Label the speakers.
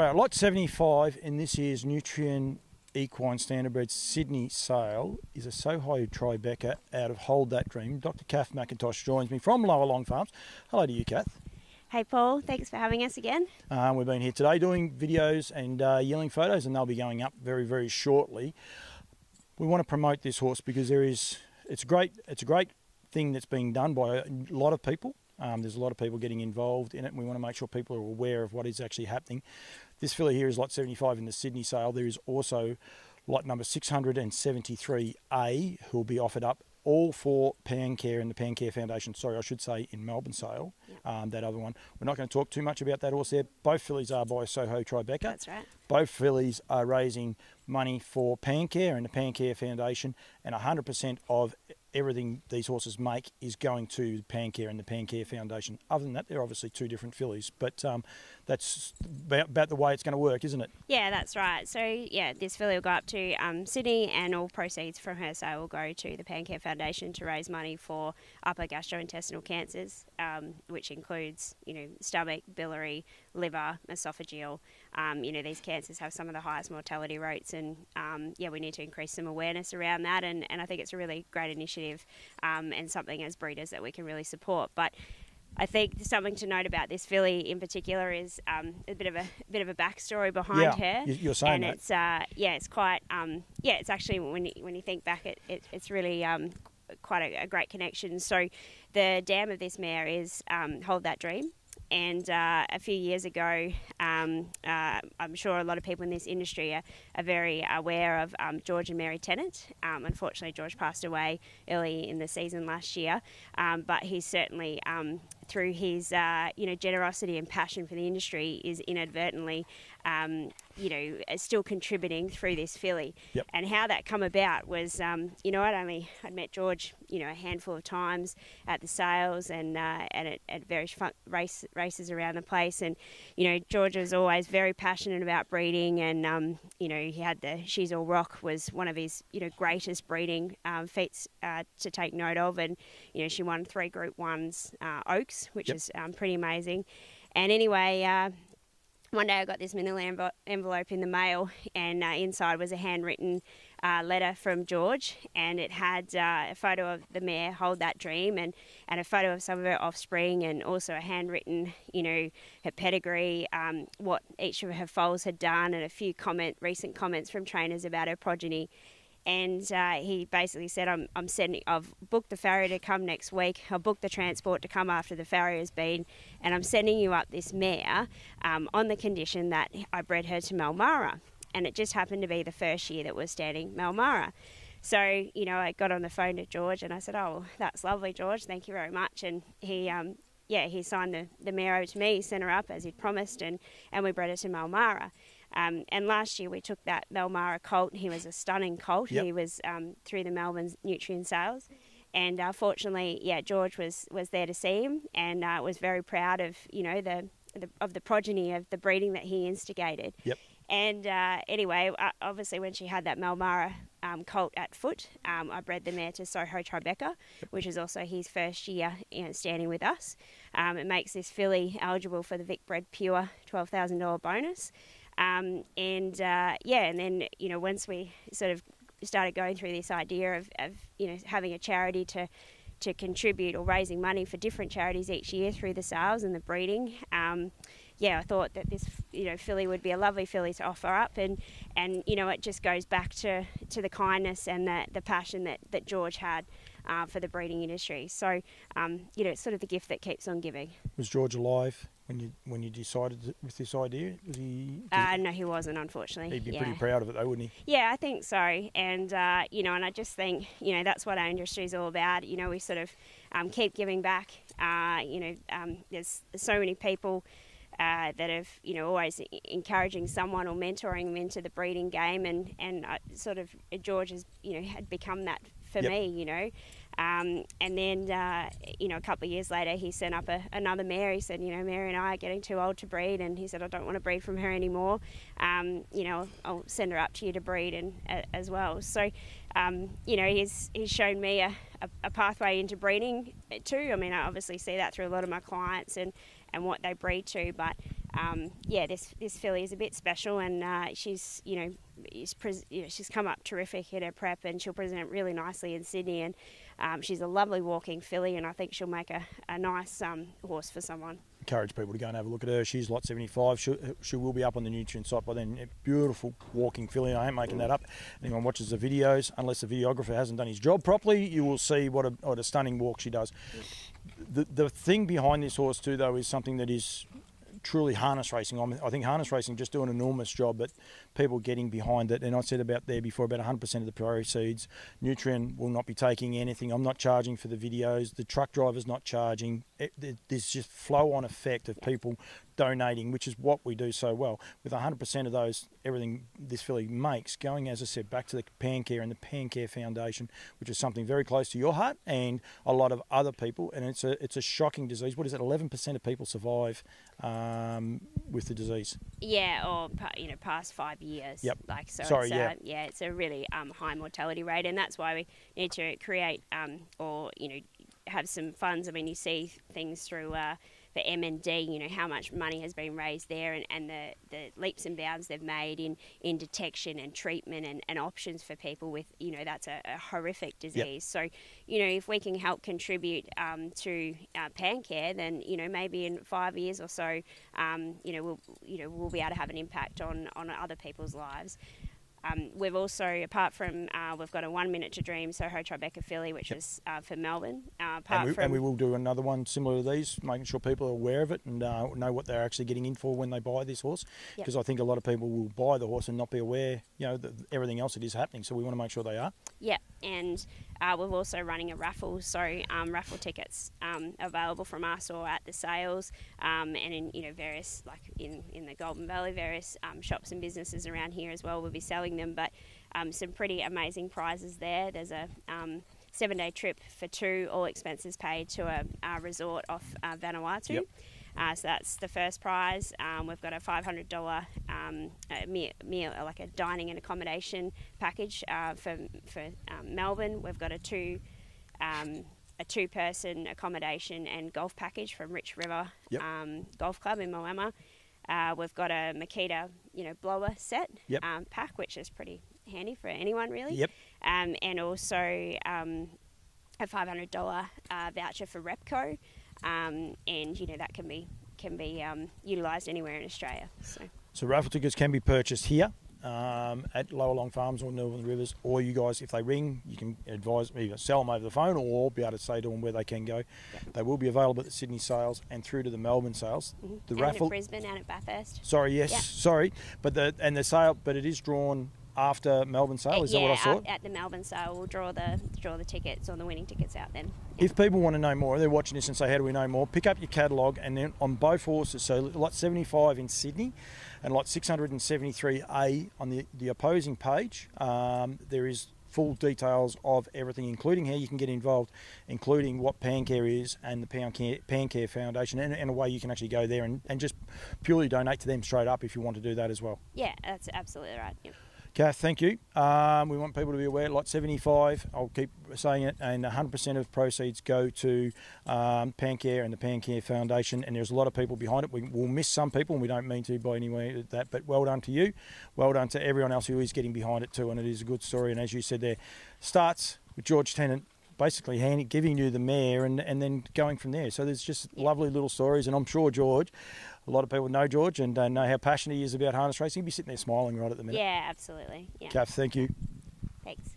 Speaker 1: All right, lot 75 in this year's Nutrien Equine Standardbred Sydney sale is a Soho Tribeca out of Hold That Dream. Dr. Kath McIntosh joins me from Llowalong Farms. Hello to you, Kath.
Speaker 2: Hey Paul, thanks for having us again.
Speaker 1: Um, we've been here today doing videos and uh, yelling photos, and they'll be going up very, very shortly. We want to promote this horse because there is it's great. It's a great thing that's being done by a lot of people. Um, there's a lot of people getting involved in it, and we want to make sure people are aware of what is actually happening. This filly here is lot 75 in the Sydney sale. There is also lot number 673A, who will be offered up all for Pancare and the Pancare Foundation. Sorry, I should say in Melbourne sale, yep. um, that other one. We're not going to talk too much about that horse there. Both fillies are by Soho Tribeca.
Speaker 2: That's right.
Speaker 1: Both fillies are raising money for Pancare and the Pancare Foundation, and 100% of everything these horses make is going to Pancare and the Pancare Foundation. Other than that, they're obviously two different fillies, but um, that's about, about, the way it's going to work, isn't it?
Speaker 2: Yeah, that's right. So, yeah, this filly will go up to um, Sydney, and all proceeds from her sale will go to the Pancare Foundation to raise money for upper gastrointestinal cancers, um, which includes, you know, stomach, biliary, liver, esophageal. Um, you know, these cancers have some of the highest mortality rates, and um, yeah, we need to increase some awareness around that. And, and I think it's a really great initiative um, and something as breeders that we can really support. But I think something to note about this filly in particular is um, a bit of a, a, bit of a backstory behind
Speaker 1: yeah,
Speaker 2: her.
Speaker 1: You're saying
Speaker 2: and
Speaker 1: that.
Speaker 2: it's uh, yeah, it's quite um, yeah, it's actually when you, when you think back, it, it it's really um, quite a, a, great connection. So the dam of this mare is um, Hold That Dream. And uh, a few years ago, um, uh, I'm sure a lot of people in this industry are, are very aware of um, George and Mary Tennant. Um, unfortunately, George passed away early in the season last year, um, but he's certainly um, through his uh, you know generosity and passion for the industry is inadvertently um, you know still contributing through this filly.
Speaker 1: Yep.
Speaker 2: And how that come about was um, you know I'd only I'd met George you know a handful of times at the sales and uh, and at, at various fun race races around the place and you know George was always very passionate about breeding and um, you know he had the She's All Rock was one of his you know greatest breeding um, feats uh, to take note of and you know she won three Group Ones uh, Which yep. is um, pretty amazing. And anyway, uh, one day I got this manila envelope in the mail, and uh, inside was a handwritten uh, letter from George, and it had uh, a photo of the mare hold that dream, and, and a photo of some of her offspring, and also a handwritten, you know, her pedigree, um, what each of her foals had done, and a few comment recent comments from trainers about her progeny and uh, he basically said, "I'm, I'm sending. I've booked the ferry to come next week. I've booked the transport to come after the ferry has been, and I'm sending you up this mare um, on the condition that I bred her to Malmara." And it just happened to be the first year that we're standing Malmara. So you know, I got on the phone to George and I said, "Oh, that's lovely, George. Thank you very much." And he um, yeah, he signed the, the mare over to me, sent her up as he'd promised, and, and we bred her to Malmara. Um, and last year we took that Malmara colt. He was a stunning colt.
Speaker 1: Yep.
Speaker 2: He was um, through the Melbourne Nutrien sales. And uh, fortunately, yeah, George was, was there to see him and uh, was very proud of, you know, the, the, of the progeny of the breeding that he instigated.
Speaker 1: Yep.
Speaker 2: And uh, anyway, uh, obviously, when she had that Malmara um, colt at foot, um, I bred the mare to Soho Tribeca, which is also his first year you know, standing with us. Um, it makes this filly eligible for the Vic Bred Pure $12,000 bonus. Um, and uh, yeah, and then you know once we sort of started going through this idea of, of you know having a charity to to contribute or raising money for different charities each year through the sales and the breeding. Um, yeah, I thought that this you know filly would be a lovely filly to offer up, and and you know it just goes back to, to the kindness and the, the passion that, that George had uh, for the breeding industry. So um, you know it's sort of the gift that keeps on giving.
Speaker 1: Was George alive when you when you decided with this idea? Was he?
Speaker 2: Uh, no, he wasn't. Unfortunately,
Speaker 1: he'd be
Speaker 2: yeah.
Speaker 1: pretty proud of it, though, wouldn't
Speaker 2: he? Yeah, I think so. And uh, you know, and I just think you know that's what our industry is all about. You know, we sort of um, keep giving back. Uh, you know, um, there's so many people. Uh, that have you know always encouraging someone or mentoring them into the breeding game and and uh, sort of George has you know had become that for
Speaker 1: yep.
Speaker 2: me you know um, and then, uh, you know, a couple of years later, he sent up a, another mare. He said, you know, Mary and I are getting too old to breed, and he said, I don't want to breed from her anymore. Um, you know, I'll send her up to you to breed and uh, as well. So, um, you know, he's he's shown me a, a, a, pathway into breeding too. I mean, I obviously see that through a lot of my clients and and what they breed to, but um, yeah, this this filly is a bit special, and uh, she's you know, is you know, she's come up terrific in her prep, and she'll present really nicely in Sydney, and um, she's a lovely walking filly, and I think she'll make a, a nice um, horse for someone.
Speaker 1: Encourage people to go and have a look at her. She's lot 75. She, she will be up on the Nutrien site by then. Beautiful walking filly. I ain't making that up. Anyone watches the videos, unless the videographer hasn't done his job properly, you will see what a, what a stunning walk she does. The, the thing behind this horse too, though, is something that is truly harness racing. I think harness racing just do an enormous job, but people getting behind it. And I said about there before, about 100% of the proceeds, Nutrien will not be taking anything. I'm not charging for the videos. The truck driver's not charging. It, it, there's just flow-on effect of people donating, which is what we do so well. With 100% of those, everything this filly makes, going, as I said, back to the Pancare and the Pancare Foundation, which is something very close to your heart and a lot of other people. And it's a, it's a shocking disease. What is it? 11% of people survive um, with the disease.
Speaker 2: Yeah, or, you know, past five years.
Speaker 1: Yep.
Speaker 2: Like, so
Speaker 1: Sorry,
Speaker 2: it's,
Speaker 1: yeah.
Speaker 2: A, yeah, it's a really um, high mortality rate, and that's why we need to create um, or, you know, have some funds. I mean, you see things through uh, for M and D, you know how much money has been raised there, and, and the, the leaps and bounds they've made in, in detection and treatment and, and options for people with you know that's a, a horrific disease. Yep. So you know if we can help contribute um, to uh, Pancare, then you know maybe in five years or so, um, you know we'll you know we'll be able to have an impact on on other people's lives. Um, we've also, apart from, uh, we've got a one minute to dream Soho Tribeca filly, which yep. is uh, for Melbourne. Uh, apart
Speaker 1: and we,
Speaker 2: from,
Speaker 1: and we will do another one similar to these, making sure people are aware of it and uh, know what they're actually getting in for when they buy this horse. Because yep. I think a lot of people will buy the horse and not be aware, you know, that everything else that is happening. So we want to make sure they are.
Speaker 2: Yeah, and uh, we're also running a raffle, so um, raffle tickets um, available from us or at the sales, um, and in you know various like in in the Golden Valley, various um, shops and businesses around here as well. We'll be selling them, but um, some pretty amazing prizes there. There's a um, seven day trip for two, all expenses paid to a, a resort off uh, Vanuatu.
Speaker 1: Yep.
Speaker 2: Uh, so that's the first prize. Um, we've got a $500 um, meal, meal, like a dining and accommodation package uh, for for um, Melbourne. We've got a two um, a two person accommodation and golf package from Rich River
Speaker 1: yep.
Speaker 2: Um, Golf Club in Moama. Uh, we've got a Makita, you know, blower set
Speaker 1: yep.
Speaker 2: Um, pack, which is pretty handy for anyone really.
Speaker 1: Yep.
Speaker 2: and also a $500 uh, voucher for Repco um, and you know that can be can be um, utilised anywhere in Australia. So.
Speaker 1: so raffle tickets can be purchased here um, at Llowalong Farms or Northern Rivers, or you guys, if they ring, you can advise either sell them over the phone or be able to say to them where they can go. Yep. They will be available at the Sydney sales and through to the Melbourne sales.
Speaker 2: Mm-hmm.
Speaker 1: The
Speaker 2: and
Speaker 1: raffle,
Speaker 2: Brisbane and at Bathurst.
Speaker 1: Sorry, yes, yep. sorry, but the and the sale, but it is drawn after Melbourne sale. Is
Speaker 2: yeah,
Speaker 1: that what I saw?
Speaker 2: At, at the Melbourne sale, we'll draw the draw the tickets or the winning tickets out then.
Speaker 1: Yeah. If people want to know more, they're watching this and say, "How do we know more?" Pick up your catalogue and then on both horses. So lot 75 in Sydney, and lot 673A on the the opposing page. Um, there is full details of everything, including how you can get involved, including what Pancare is and the Pancare, Pancare Foundation, and, and a way you can actually go there and, and just purely donate to them straight up if you want to do that as well.
Speaker 2: Yeah, that's absolutely right. Yep.
Speaker 1: Kath, thank you. Um, we want people to be aware. Lot 75, I'll keep saying it, and 100% of proceeds go to um, Pancare and the Pancare Foundation. And there's a lot of people behind it. We will miss some people, and we don't mean to by any way that. But well done to you. Well done to everyone else who is getting behind it too. And it is a good story. And as you said there, starts with George Tennant basically handing, giving you the mare and, and then going from there. So there's just lovely little stories, and I'm sure George, a lot of people know George and uh, know how passionate he is about harness racing. He'll be sitting there smiling right at the minute.
Speaker 2: Yeah, absolutely. Yeah.
Speaker 1: Kath, thank you.
Speaker 2: Thanks.